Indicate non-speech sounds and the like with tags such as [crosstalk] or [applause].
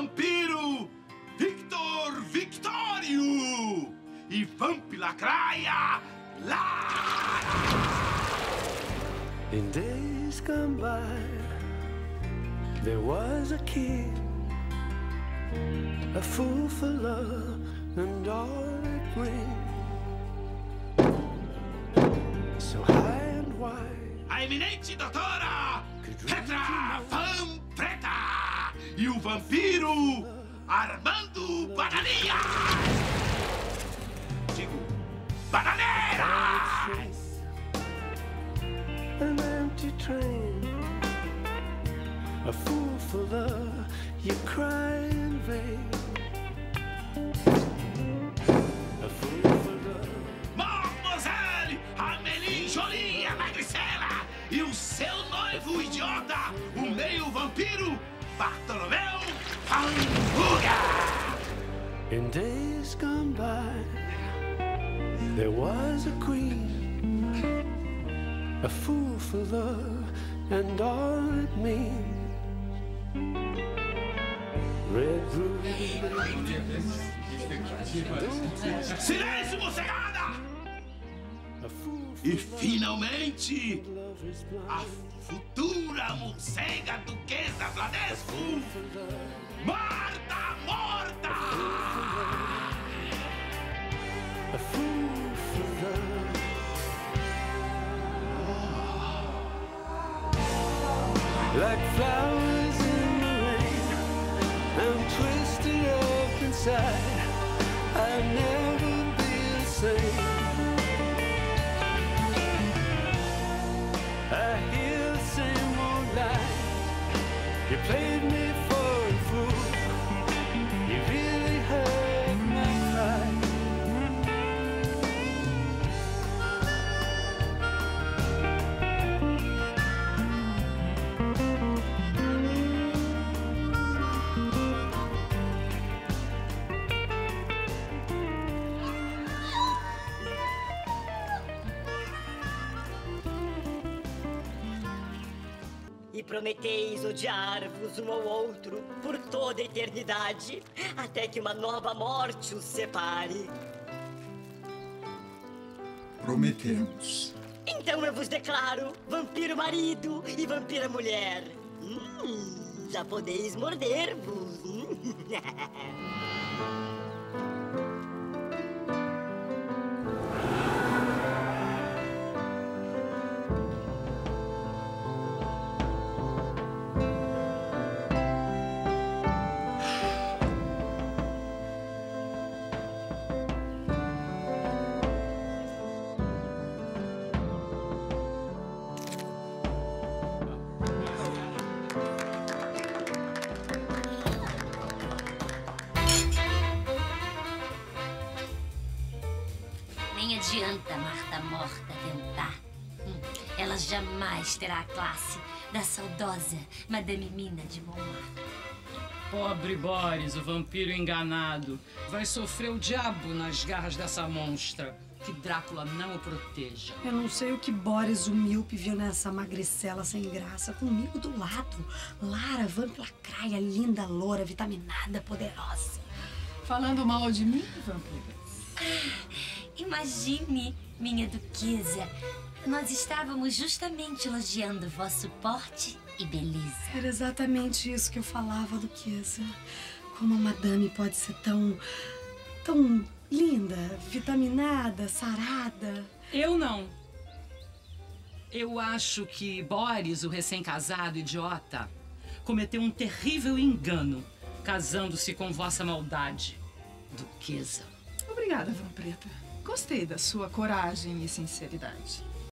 vampiro Victor Victório e Vamp Lacraia Lara. In days gone by, there was a king, a fool for love and all it brings. So high and wide, A eminente doutora Petra Van Preta e o vampiro Armando Bananinha. Digo, Bananeira! an empty train, a fool for love, you cry in vain. A fool for love. Mademoiselle Amélie Jolie, a magricela e o seu noivo idiota, o meio vampiro Bartolomeu. In days gone by, there was a queen, a fool for love and all it means. Red ruby, Silêncio! E finalmente, a futura morcega duquesa Bladesco, Marta Morta! Love. Like flowers in the rain, I'm twisted up inside. I'll never be the same. You played E prometeis odiar-vos um ao outro por toda a eternidade, até que uma nova morte os separe. Prometemos. Então eu vos declaro vampiro marido e vampira mulher. Hum, já podeis morder-vos. [laughs] adianta Marta Morta tentar. Hum, Ela jamais terá a classe da saudosa Madame Mina de Montmartre. Pobre Boris, o vampiro enganado. Vai sofrer o diabo nas garras dessa monstra. Que Drácula não o proteja. Eu não sei o que Boris, o míope, viu nessa magricela sem graça. Comigo do lado. Lara, vamp lacraia, linda, loura, vitaminada, poderosa. Falando mal de mim, vampira? Imagine, minha duquesa, nós estávamos justamente elogiando vosso porte e beleza. Era exatamente isso que eu falava, Duquesa. Como a madame pode ser tão. tão linda, vitaminada, sarada. Eu não. Eu acho que Boris, o recém-casado idiota, cometeu um terrível engano casando-se com vossa maldade, duquesa. Obrigada, Vampireta. Gostei da sua coragem e sinceridade.